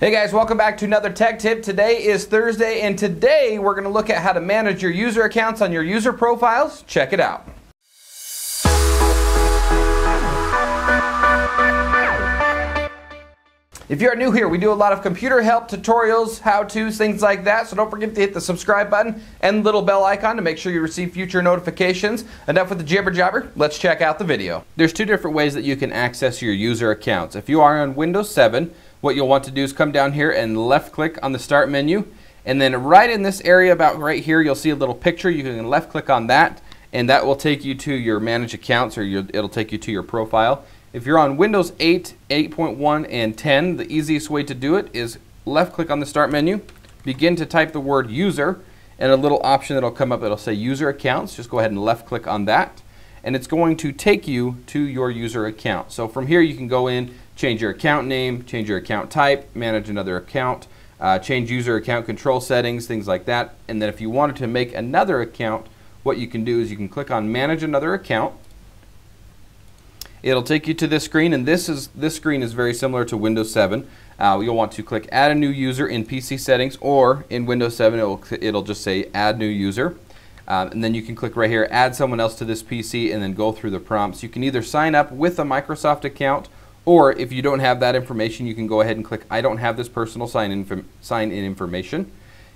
Hey guys, welcome back to another tech tip. Today is Thursday, and today we're going to look at how to manage your user accounts on your user profiles. Check it out. If you're new here, we do a lot of computer help tutorials, how-tos, things like that. So don't forget to hit the subscribe button and little bell icon to make sure you receive future notifications. Enough with the jibber jabber. Let's check out the video. There's two different ways that you can access your user accounts. If you are on Windows 7, what you'll want to do is come down here and left click on the start menu. And then right in this area about right here, you'll see a little picture. You can left click on that and that will take you to your manage accounts or your, it'll take you to your profile. If you're on Windows 8, 8.1, and 10, the easiest way to do it is left click on the start menu, begin to type the word user, and a little option that'll come up that'll say user accounts. Just go ahead and left click on that. And it's going to take you to your user account. So from here you can go in, change your account name, change your account type, manage another account, uh, change user account control settings, things like that. And then if you wanted to make another account, what you can do is you can click on manage another account It'll take you to this screen, and this is this screen is very similar to Windows 7. Uh, you'll want to click Add a new user in PC settings, or in Windows 7, it'll, it'll just say Add new user. Um, and then you can click right here, add someone else to this PC, and then go through the prompts. You can either sign up with a Microsoft account, or if you don't have that information, you can go ahead and click I don't have this personal sign in, sign in information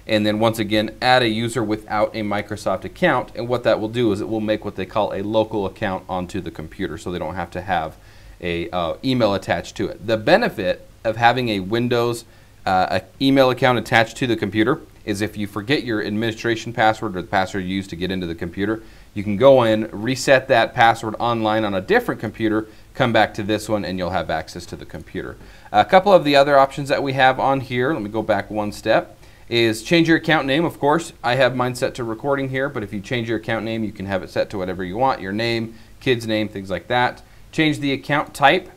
and then once again add a user without a Microsoft account and what that will do is it will make what they call a local account onto the computer so they don't have to have a uh, email attached to it. The benefit of having a Windows uh, email account attached to the computer is if you forget your administration password or the password you use to get into the computer, you can go in, reset that password online on a different computer, come back to this one, and you'll have access to the computer. A couple of the other options that we have on here, let me go back one step is change your account name. Of course, I have mine set to recording here, but if you change your account name, you can have it set to whatever you want, your name, kid's name, things like that. Change the account type.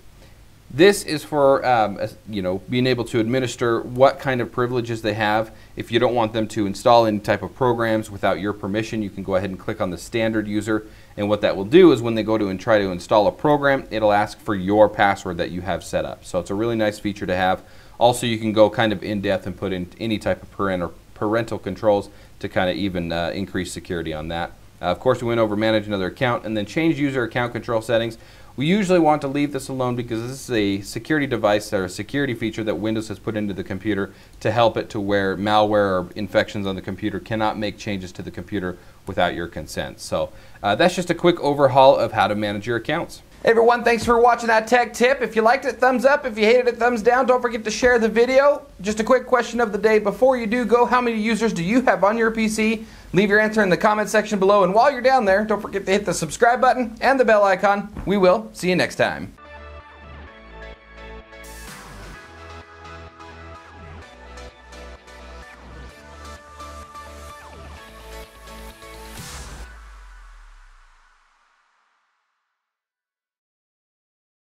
This is for um, you know being able to administer what kind of privileges they have. If you don't want them to install any type of programs without your permission, you can go ahead and click on the standard user. And what that will do is when they go to and try to install a program, it'll ask for your password that you have set up. So it's a really nice feature to have. Also, you can go kind of in depth and put in any type of parental, parental controls to kind of even uh, increase security on that. Uh, of course, we went over manage another account and then change user account control settings. We usually want to leave this alone because this is a security device or a security feature that Windows has put into the computer to help it to where malware or infections on the computer cannot make changes to the computer without your consent. So uh, that's just a quick overhaul of how to manage your accounts. Hey everyone, thanks for watching that tech tip. If you liked it, thumbs up. If you hated it, thumbs down. Don't forget to share the video. Just a quick question of the day. Before you do go, how many users do you have on your PC? Leave your answer in the comment section below. And while you're down there, don't forget to hit the subscribe button and the bell icon. We will see you next time.